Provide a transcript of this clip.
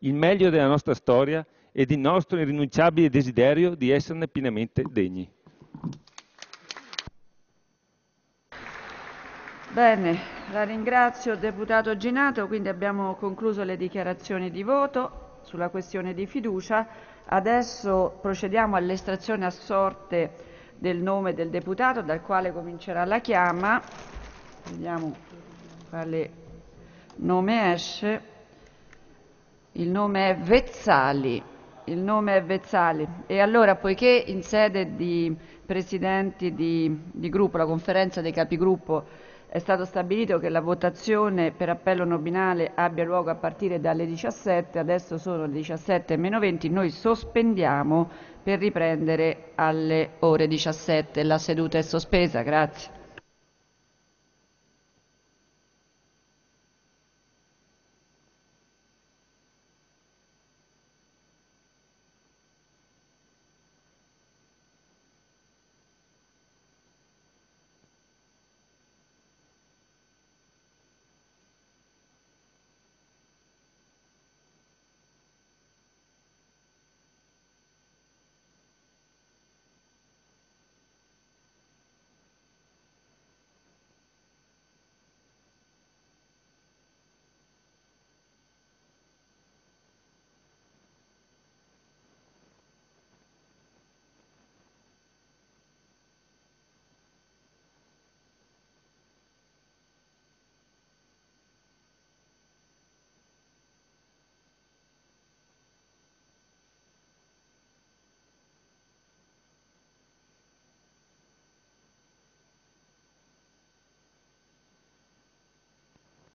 il meglio della nostra storia ed il nostro irrinunciabile desiderio di esserne pienamente degni. Bene, la ringrazio deputato Ginato, quindi abbiamo concluso le dichiarazioni di voto sulla questione di fiducia. Adesso procediamo all'estrazione a sorte del nome del deputato dal quale comincerà la chiama. Vediamo quale nome esce. Il nome è Vezzali. Il nome è Vezzali. E allora, poiché in sede di presidenti di, di gruppo, la conferenza dei capigruppo, è stato stabilito che la votazione per appello nominale abbia luogo a partire dalle 17, adesso sono le 17 meno 20, noi sospendiamo per riprendere alle ore 17. La seduta è sospesa, grazie.